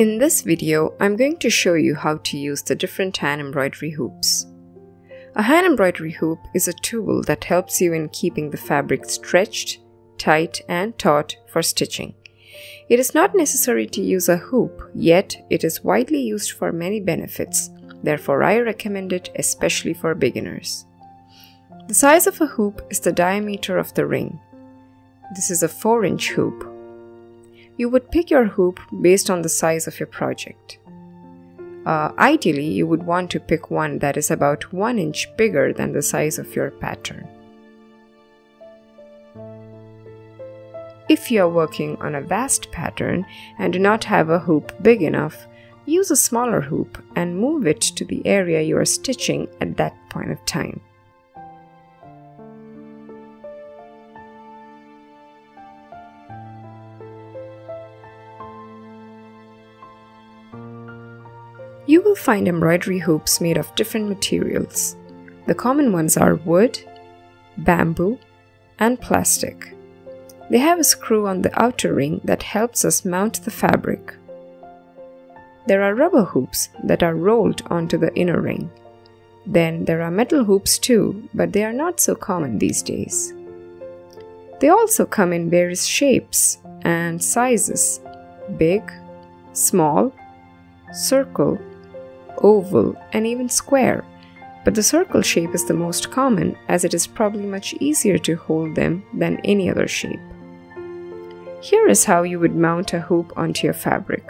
In this video, I'm going to show you how to use the different hand embroidery hoops. A hand embroidery hoop is a tool that helps you in keeping the fabric stretched, tight and taut for stitching. It is not necessary to use a hoop, yet it is widely used for many benefits, therefore I recommend it especially for beginners. The size of a hoop is the diameter of the ring. This is a 4 inch hoop. You would pick your hoop based on the size of your project. Uh, ideally, you would want to pick one that is about 1 inch bigger than the size of your pattern. If you are working on a vast pattern and do not have a hoop big enough, use a smaller hoop and move it to the area you are stitching at that point of time. You will find embroidery hoops made of different materials. The common ones are wood, bamboo, and plastic. They have a screw on the outer ring that helps us mount the fabric. There are rubber hoops that are rolled onto the inner ring. Then there are metal hoops too, but they are not so common these days. They also come in various shapes and sizes big, small, circle, oval, and even square. But the circle shape is the most common as it is probably much easier to hold them than any other shape. Here is how you would mount a hoop onto your fabric.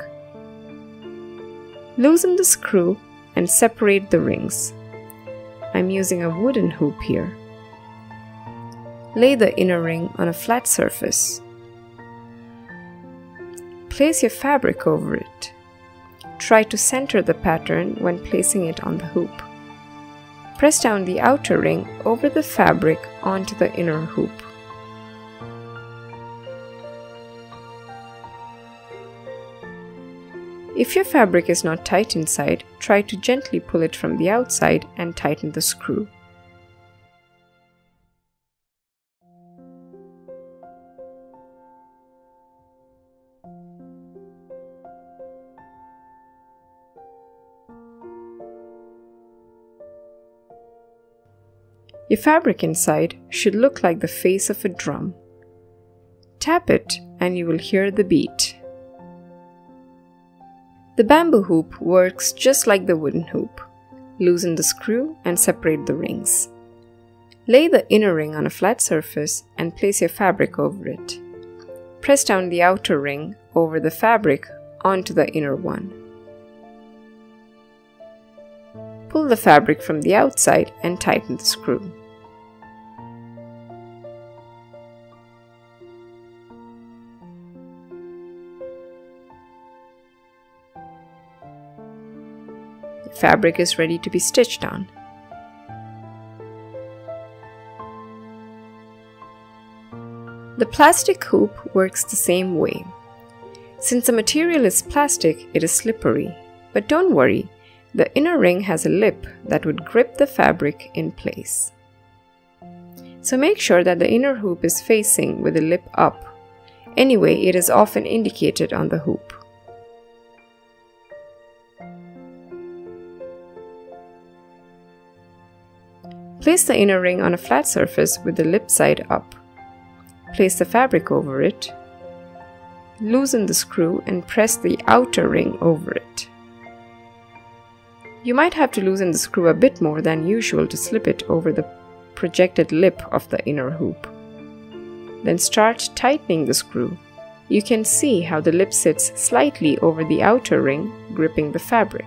Loosen the screw and separate the rings. I'm using a wooden hoop here. Lay the inner ring on a flat surface. Place your fabric over it. Try to center the pattern when placing it on the hoop. Press down the outer ring over the fabric onto the inner hoop. If your fabric is not tight inside, try to gently pull it from the outside and tighten the screw. Your fabric inside should look like the face of a drum. Tap it and you will hear the beat. The bamboo hoop works just like the wooden hoop. Loosen the screw and separate the rings. Lay the inner ring on a flat surface and place your fabric over it. Press down the outer ring over the fabric onto the inner one. Pull the fabric from the outside and tighten the screw. Fabric is ready to be stitched on. The plastic hoop works the same way. Since the material is plastic, it is slippery. But don't worry, the inner ring has a lip that would grip the fabric in place. So make sure that the inner hoop is facing with the lip up. Anyway, it is often indicated on the hoop. Place the inner ring on a flat surface with the lip side up. Place the fabric over it. Loosen the screw and press the outer ring over it. You might have to loosen the screw a bit more than usual to slip it over the projected lip of the inner hoop. Then start tightening the screw. You can see how the lip sits slightly over the outer ring, gripping the fabric.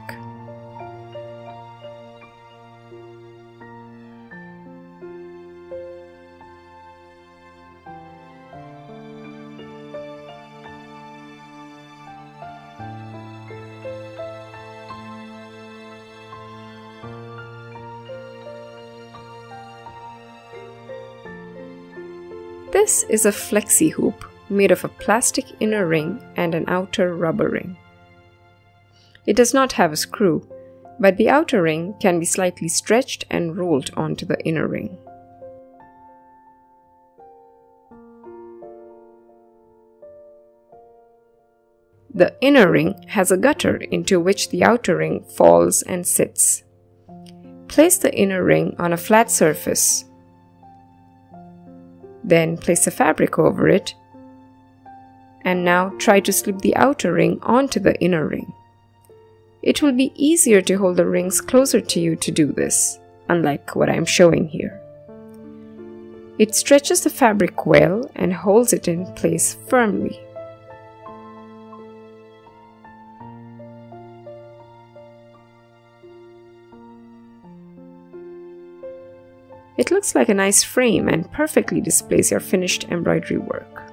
This is a flexi hoop made of a plastic inner ring and an outer rubber ring. It does not have a screw, but the outer ring can be slightly stretched and rolled onto the inner ring. The inner ring has a gutter into which the outer ring falls and sits. Place the inner ring on a flat surface. Then place a fabric over it. And now try to slip the outer ring onto the inner ring. It will be easier to hold the rings closer to you to do this, unlike what I am showing here. It stretches the fabric well and holds it in place firmly. It looks like a nice frame and perfectly displays your finished embroidery work.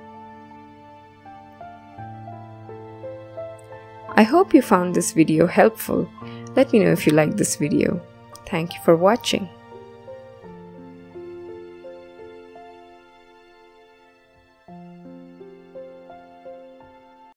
I hope you found this video helpful. Let me know if you liked this video. Thank you for watching.